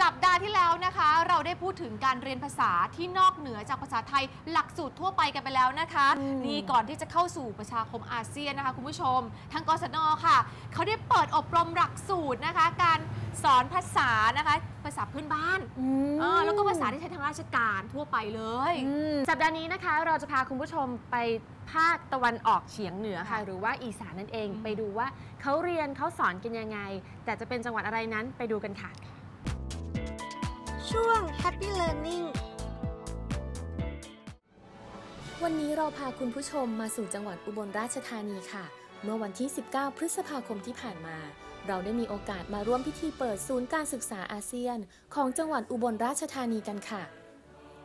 สัปดาห์ที่แล้วนะคะ เราได้พูดถึงการเรียนภาษาที่นอกเหนือจากภาษาไทยหลักสูตรทั่วไปกันไปแล้วนะคะอืมนี่ก่อนที่จะเข้าสู่ประชาคมอาเซียนนะคะคุณผู้ชม ทางกศนค่ะ เขาได้เปิดอบรมหลักสูตรนะคะ การสอนภาษานะคะภาษาพื้นบ้านอืมเออแล้วก็ภาษาที่ใช้ทางราชการทั่วไปเลยอืมสัปดาห์นี้นะคะเราจะพาคุณผู้ชมไปภาคตะวันออกเฉียงเหนือค่ะค่ะหรือว่าอีสานนั่นเองอืมไปดูว่าเขาเรียนเขาสอนกันยังไง แต่จะเป็นจังหวัดอะไรนั้นไปดูกันค่ะ ช่วง Happy Learning วันนี้เราพาคุณผู้ชมมาสู่จังหวัดอุบลราชธานีค่ะ เมื่อวันที่ 19 พฤษภาคมที่ผ่านมา เราได้มีโอกาสมาร่วมพิธีเปิดศูนย์การศึกษาอาเซียน ของจังหวัดอุบลราชธานีกันค่ะ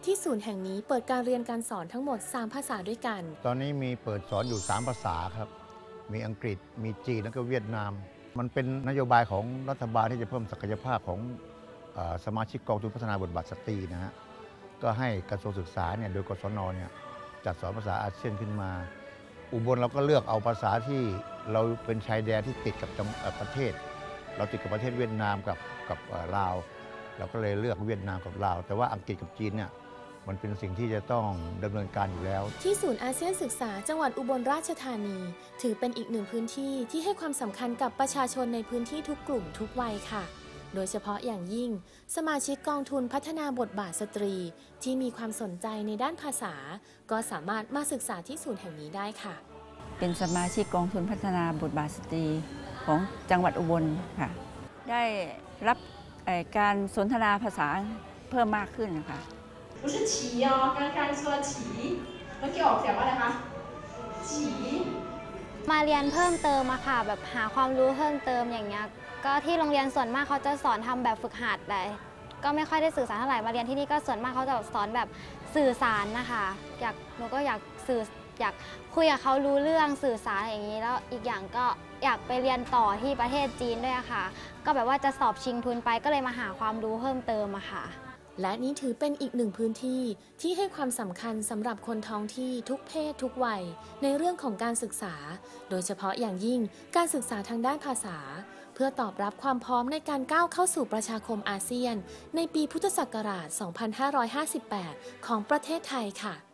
ที่ศูนย์แห่งนี้เปิดการเรียนการสอนทั้งหมด 3 ภาษาด้วยกัน ตอนนี้มีเปิดสอนอยู่ 3 ภาษาครับ มีอังกฤษ มีจีน แล้วก็เวียดนาม มันเป็นนโยบายของรัฐบาลที่จะเพิ่มศักยภาพของ สมาชิกกองทุนพัฒนาบทบาทสตรีนะฮะก็ให้กระทรวงศึกษาเนี่ยโดยกศนเนี่ยจัดสอนภาษาอาเซียนขึ้นมา อุบลเราก็เลือกเอาภาษาที่เราเป็นชายแดนที่ติดกับประเทศ เราติดกับประเทศเวียดนามกับกับลาว เราก็เลยเลือกเวียดนามกับลาว แต่ว่าอังกฤษกับจีนเนี่ยมันเป็นสิ่งที่จะต้องดำเนินการอยู่แล้ว ที่ศูนย์อาเซียนศึกษาจังหวัดอุบลราชธานี ถือเป็นอีกหนึ่งพื้นที่ที่ให้ความสำคัญกับประชาชนในพื้นที่ทุกกลุ่มทุกวัยค่ะ โดยเฉพาะอย่างยิ่ง สมาชิกกองทุนพัฒนาบทบาทสตรี ที่มีความสนใจในด้านภาษา ก็สามารถมาศึกษาที่ศูนย์แห่งนี้ได้ค่ะ เป็นสมาชิกกองทุนพัฒนาบทบาทสตรีของจังหวัดอุบลค่ะ ได้รับเอ่อการสนทนาภาษาเพิ่มมากขึ้นนะคะ 不是骑哦，刚刚说骑，เมื่อกี้ออกเสียงว่าอะไรคะฉี มาเรียนเพิ่มเติมอะค่ะ แบบหาความรู้เพิ่มเติมอย่างเงี้ย ก็ที่โรงเรียนส่วนมากเขาจะสอนทำแบบฝึกหัดเลยก็ไม่ค่อยได้สื่อสารเท่าไหร่มาเรียนที่นี่ก็ส่วนมากเขาจะสอนแบบสื่อสารนะคะอยากหนูก็อยากสื่ออยากคุยกับเขารู้เรื่องสื่อสารอย่างนี้แล้วอีกอย่างก็อยากไปเรียนต่อที่ประเทศจีนด้วยะค่ะ ก็แบบว่าจะสอบชิงทุนไปก็เลยมาหาความรู้เพิ่มเติมอะค่ะ และนี่ถือเป็นอีกหนึ่งพื้นที่ที่ให้ความสำคัญสำหรับคนท้องที่ทุกเพศทุกวัย ในเรื่องของการศึกษา โดยเฉพาะอย่างยิ่งการศึกษาทางด้านภาษา เพื่อตอบรับความพร้อมในการก้าวเข้าสู่ประชาคมอาเซียน ในปีพุทธศักราช 2558 ของประเทศไทยค่ะ